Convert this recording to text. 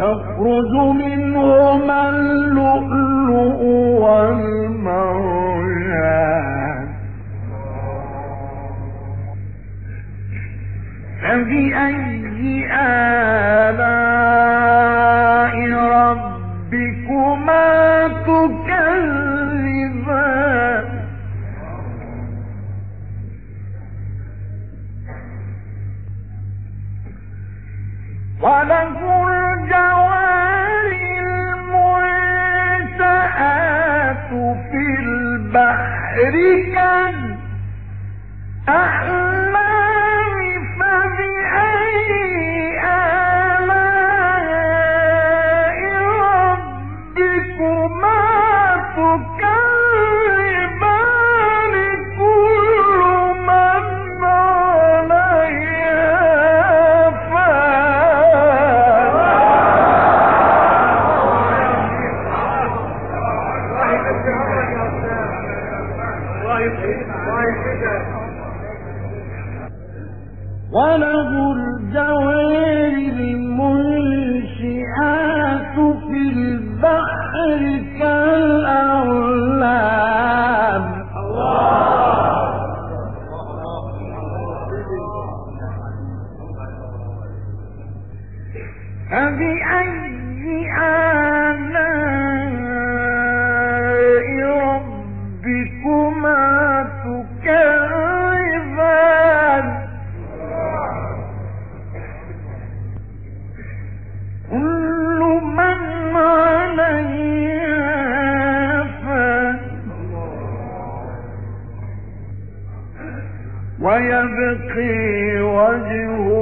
يخرج منهما اللؤلؤ والمرجان فبأي آلاء ربكما تكذبان؟ وله وله الجوار المنشآت في البحر كالأعلام فبأي آلاء ويبقي وجه